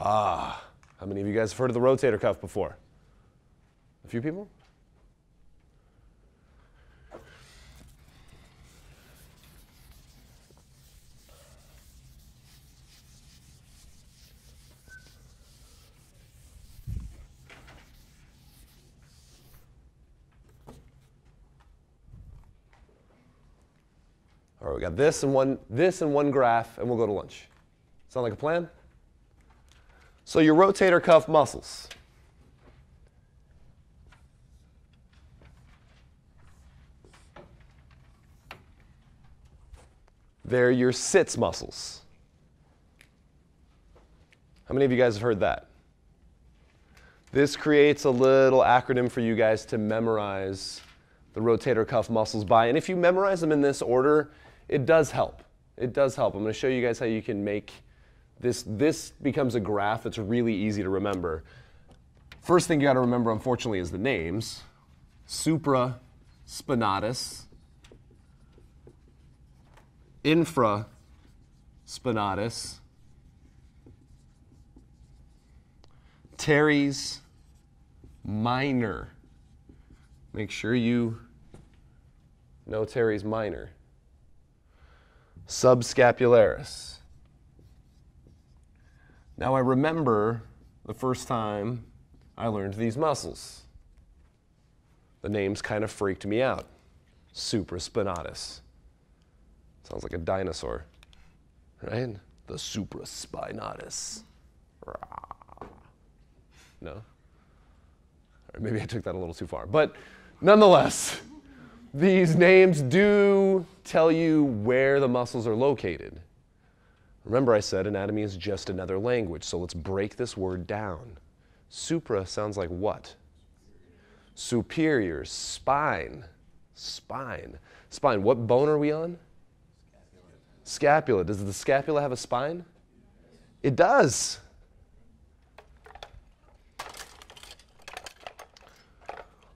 Ah, how many of you guys have heard of the rotator cuff before? A few people? All right, we got this and one, this and one graph, and we'll go to lunch. Sound like a plan? So your rotator cuff muscles. They're your sits muscles. How many of you guys have heard that? This creates a little acronym for you guys to memorize the rotator cuff muscles by. And if you memorize them in this order, it does help. It does help. I'm going to show you guys how you can make this. This becomes a graph that's really easy to remember. First thing you got to remember, unfortunately, is the names. Supraspinatus, infraspinatus, teres minor. Make sure you know teres minor. Subscapularis. Now I remember the first time I learned these muscles. The names kind of freaked me out. Supraspinatus. Sounds like a dinosaur, right? The supraspinatus. No? Or maybe I took that a little too far. But nonetheless, these names do tell you where the muscles are located. Remember, I said anatomy is just another language, so let's break this word down. Supra sounds like what? Superior, spine, spine. Spine, what bone are we on? Scapula. Does the scapula have a spine? It does.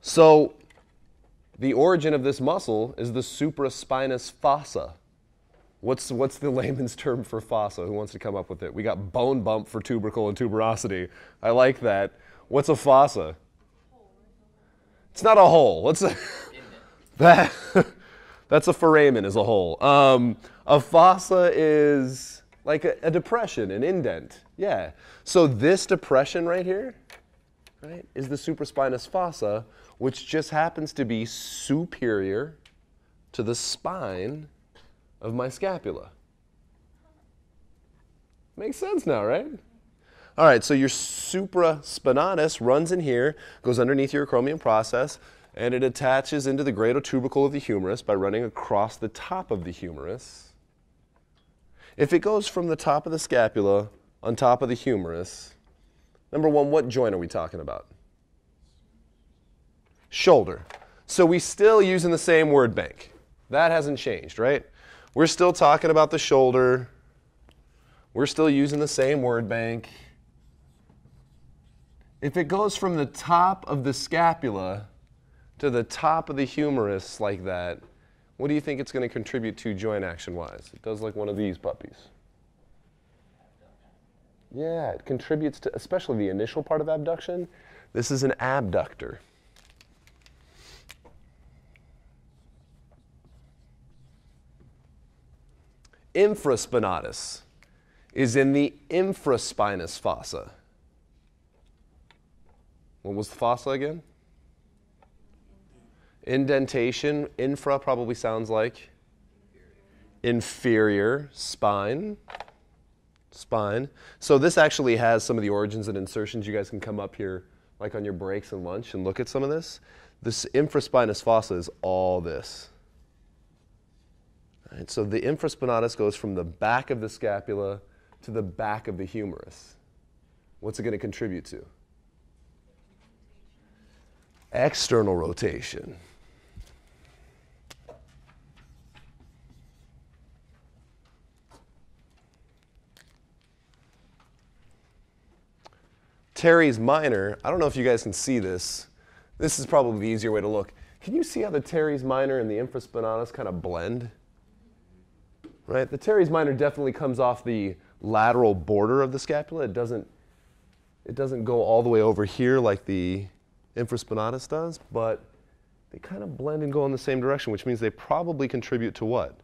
So, the origin of this muscle is the supraspinous fossa. What's, what's the layman's term for fossa? Who wants to come up with it? We got bone bump for tubercle and tuberosity. I like that. What's a fossa? It's not a hole. What's a that? That's a foramen is a hole. Um, a fossa is like a, a depression, an indent. Yeah. So this depression right here, right, is the supraspinous fossa, which just happens to be superior to the spine of my scapula. Makes sense now, right? All right, so your supraspinatus runs in here, goes underneath your acromion process, and it attaches into the greater tubercle of the humerus by running across the top of the humerus. If it goes from the top of the scapula on top of the humerus, number one, what joint are we talking about? Shoulder. So we still using the same word bank. That hasn't changed, right? We're still talking about the shoulder. We're still using the same word bank. If it goes from the top of the scapula to the top of the humerus like that, what do you think it's going to contribute to joint action wise? It does like one of these puppies. Yeah, it contributes to, especially the initial part of abduction. This is an abductor. Infraspinatus is in the infraspinous fossa. What was the fossa again? Indentation. Infra probably sounds like inferior spine. Spine. So this actually has some of the origins and insertions. You guys can come up here, like on your breaks and lunch, and look at some of this. This infraspinous fossa is all this. Right, so the infraspinatus goes from the back of the scapula to the back of the humerus. What's it going to contribute to? External rotation. teres minor, I don't know if you guys can see this. This is probably the easier way to look. Can you see how the teres minor and the infraspinatus kind of blend? Right? The teres minor definitely comes off the lateral border of the scapula. It doesn't It doesn't go all the way over here like the infraspinatus does, but they kind of blend and go in the same direction, which means they probably contribute to what?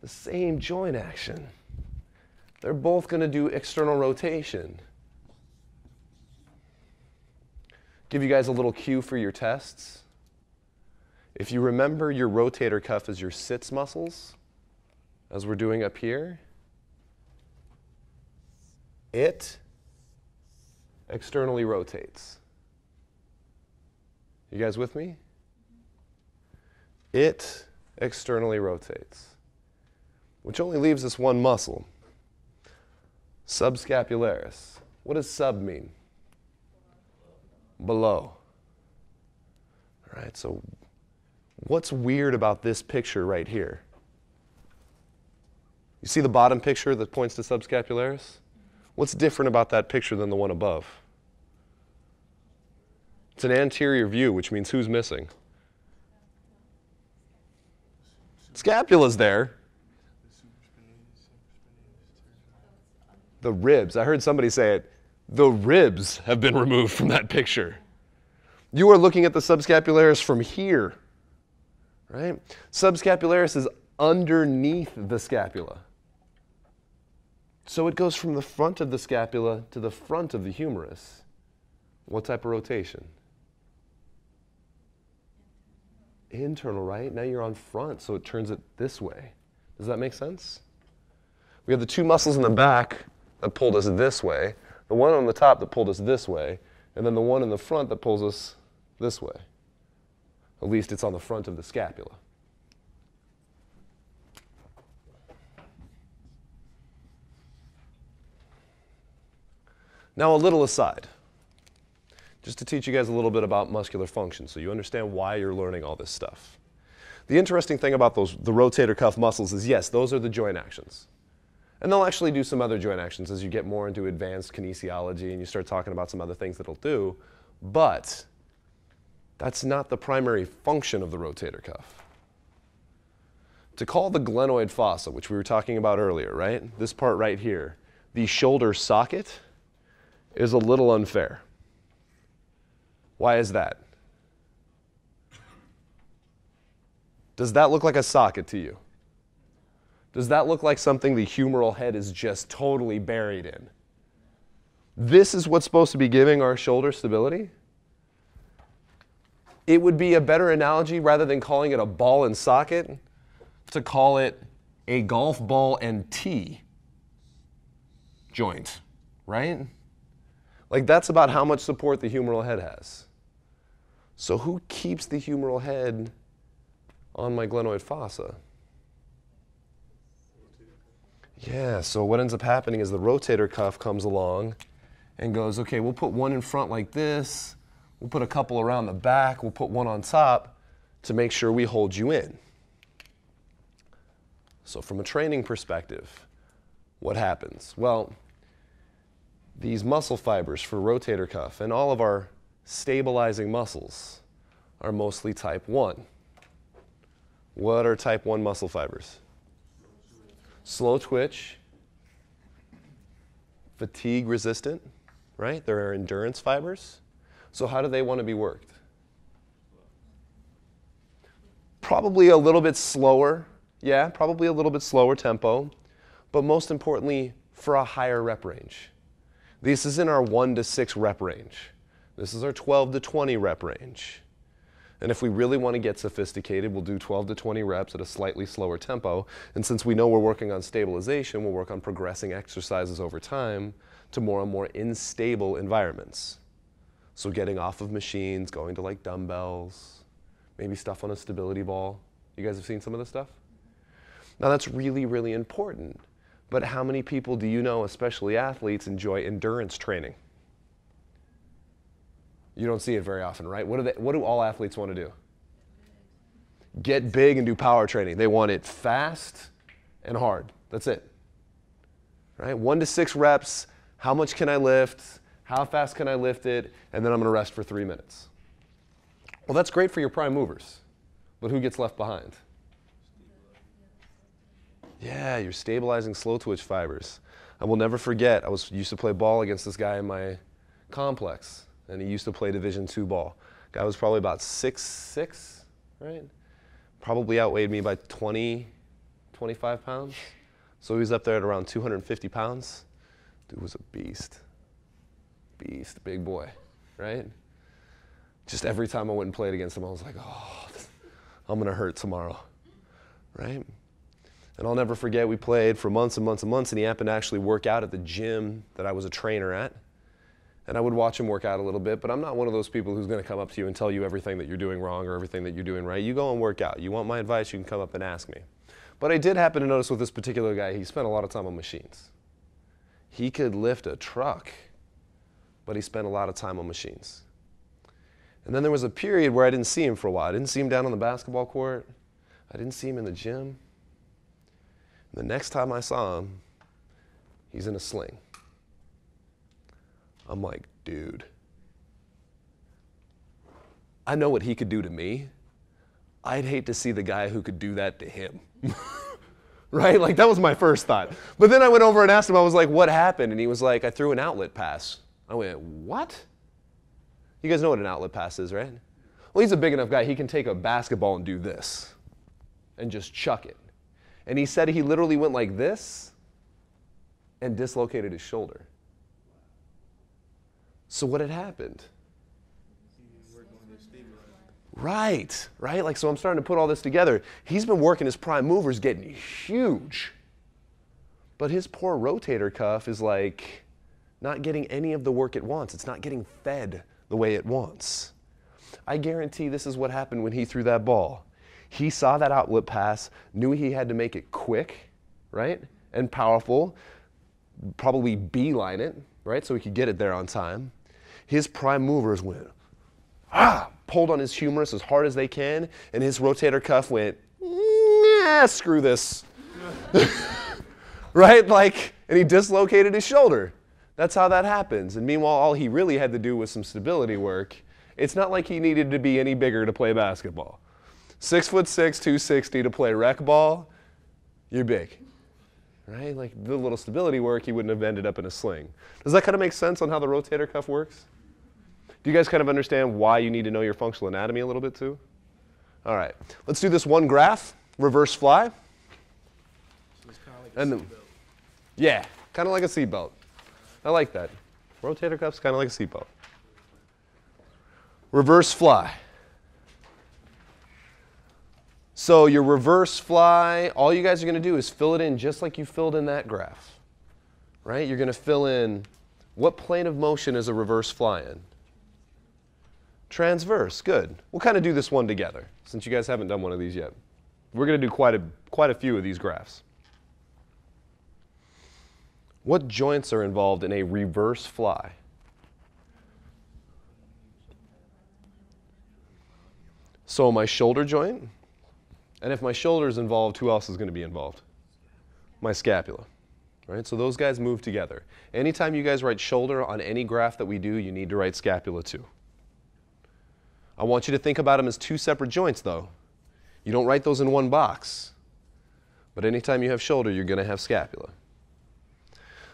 The same joint action. They're both going to do external rotation. Give you guys a little cue for your tests. If you remember your rotator cuff as your sits muscles, as we're doing up here, it externally rotates. You guys with me? It externally rotates, which only leaves us one muscle subscapularis. What does sub mean? Below. All right, so what's weird about this picture right here? You see the bottom picture that points to subscapularis? What's different about that picture than the one above? It's an anterior view, which means who's missing? Scapula's there. The ribs. I heard somebody say it. The ribs have been removed from that picture. You are looking at the subscapularis from here, right? Subscapularis is underneath the scapula. So it goes from the front of the scapula to the front of the humerus. What type of rotation? Internal, right? Now you're on front, so it turns it this way. Does that make sense? We have the two muscles in the back that pulled us this way, the one on the top that pulled us this way, and then the one in the front that pulls us this way. At least it's on the front of the scapula. Now, a little aside, just to teach you guys a little bit about muscular function so you understand why you're learning all this stuff. The interesting thing about those, the rotator cuff muscles is yes, those are the joint actions. And they'll actually do some other joint actions as you get more into advanced kinesiology and you start talking about some other things that it'll do. But that's not the primary function of the rotator cuff. To call the glenoid fossa, which we were talking about earlier, right? This part right here, the shoulder socket, is a little unfair. Why is that? Does that look like a socket to you? Does that look like something the humeral head is just totally buried in? This is what's supposed to be giving our shoulder stability? It would be a better analogy rather than calling it a ball and socket to call it a golf ball and tee joint, right? Like that's about how much support the humeral head has. So who keeps the humeral head on my glenoid fossa? Yeah, so what ends up happening is the rotator cuff comes along and goes, okay, we'll put one in front like this, we'll put a couple around the back, we'll put one on top to make sure we hold you in. So, from a training perspective, what happens? Well, these muscle fibers for rotator cuff and all of our stabilizing muscles are mostly type 1. What are type 1 muscle fibers? slow twitch, fatigue resistant, right? There are endurance fibers. So, how do they want to be worked? Probably a little bit slower. Yeah, probably a little bit slower tempo. But most importantly, for a higher rep range. This is in our 1 to 6 rep range. This is our 12 to 20 rep range. And if we really want to get sophisticated, we'll do 12 to 20 reps at a slightly slower tempo. And since we know we're working on stabilization, we'll work on progressing exercises over time to more and more unstable environments. So getting off of machines, going to like dumbbells, maybe stuff on a stability ball. You guys have seen some of this stuff? Now that's really, really important. But how many people do you know, especially athletes, enjoy endurance training? You don't see it very often, right? What do, they, what do all athletes want to do? Get big and do power training. They want it fast and hard. That's it. Right? One to six reps. How much can I lift? How fast can I lift it? And then I'm going to rest for three minutes. Well, that's great for your prime movers. But who gets left behind? Yeah, you're stabilizing slow twitch fibers. I will never forget, I was used to play ball against this guy in my complex, and he used to play Division two ball. Guy was probably about six six, right? Probably outweighed me by 20, 25 pounds. So he was up there at around 250 pounds. Dude was a beast. Beast, big boy, right? Just every time I went and played against him, I was like, oh, I'm gonna hurt tomorrow, right? And I'll never forget, we played for months and months and months, and he happened to actually work out at the gym that I was a trainer at. And I would watch him work out a little bit, but I'm not one of those people who's going to come up to you and tell you everything that you're doing wrong or everything that you're doing right. You go and work out. You want my advice, you can come up and ask me. But I did happen to notice with this particular guy, he spent a lot of time on machines. He could lift a truck, but he spent a lot of time on machines. And then there was a period where I didn't see him for a while. I didn't see him down on the basketball court. I didn't see him in the gym. The next time I saw him, he's in a sling. I'm like, dude, I know what he could do to me. I'd hate to see the guy who could do that to him. right? Like, that was my first thought. But then I went over and asked him, I was like, what happened? And he was like, I threw an outlet pass. I went, what? You guys know what an outlet pass is, right? Well, he's a big enough guy, he can take a basketball and do this and just chuck it. And he said he literally went like this and dislocated his shoulder. So, what had happened? Right, right? Like, so I'm starting to put all this together. He's been working his prime movers, getting huge. But his poor rotator cuff is like not getting any of the work it wants. It's not getting fed the way it wants. I guarantee this is what happened when he threw that ball. He saw that outlet pass, knew he had to make it quick, right? And powerful, probably beeline it, right? So he could get it there on time. His prime movers went, ah, pulled on his humerus as hard as they can, and his rotator cuff went, yeah, screw this. right? Like, and he dislocated his shoulder. That's how that happens. And meanwhile, all he really had to do was some stability work. It's not like he needed to be any bigger to play basketball. Six foot six, 260 to play rec ball, you're big. Right? Like the little stability work, he wouldn't have ended up in a sling. Does that kind of make sense on how the rotator cuff works? Do you guys kind of understand why you need to know your functional anatomy a little bit too? All right, let's do this one graph, reverse fly. So kind of like and then, yeah, kind of like a seatbelt. I like that. Rotator cuff's kind of like a seatbelt. Reverse fly. So your reverse fly, all you guys are going to do is fill it in just like you filled in that graph. Right? You're going to fill in what plane of motion is a reverse fly in? Transverse, good. We'll kind of do this one together since you guys haven't done one of these yet. We're going to do quite a, quite a few of these graphs. What joints are involved in a reverse fly? So my shoulder joint, and if my shoulder is involved, who else is going to be involved? My scapula. Right? So those guys move together. Anytime you guys write shoulder on any graph that we do, you need to write scapula too. I want you to think about them as two separate joints though. You don't write those in one box. But anytime you have shoulder, you're going to have scapula.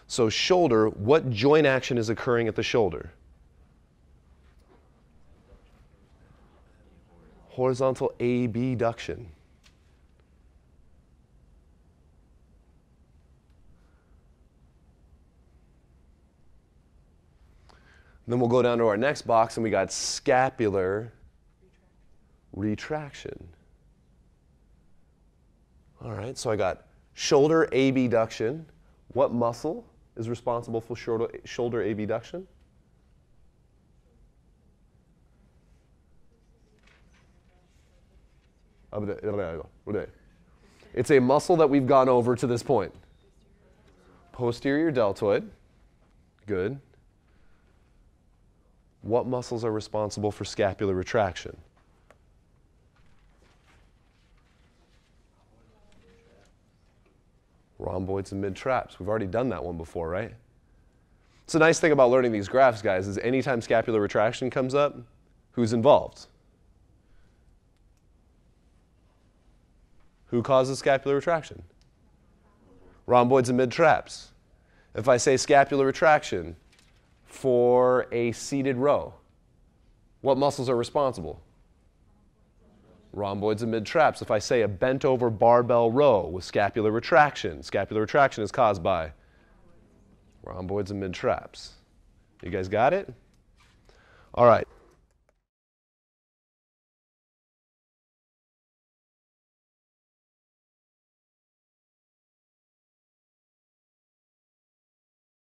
So shoulder, what joint action is occurring at the shoulder? Horizontal abduction. Then we'll go down to our next box and we got scapular retraction. All right, so I got shoulder abduction. What muscle is responsible for shoulder, shoulder abduction? It's a muscle that we've gone over to this point. Posterior deltoid. Good. What muscles are responsible for scapular retraction? Rhomboids and mid-traps. We've already done that one before, right? It's a nice thing about learning these graphs, guys, is anytime scapular retraction comes up, who's involved? Who causes scapular retraction? Rhomboids and mid-traps. If I say scapular retraction, for a seated row? What muscles are responsible? Rhomboids and mid-traps. If I say a bent over barbell row with scapular retraction, scapular retraction is caused by rhomboids and mid-traps. You guys got it? All right.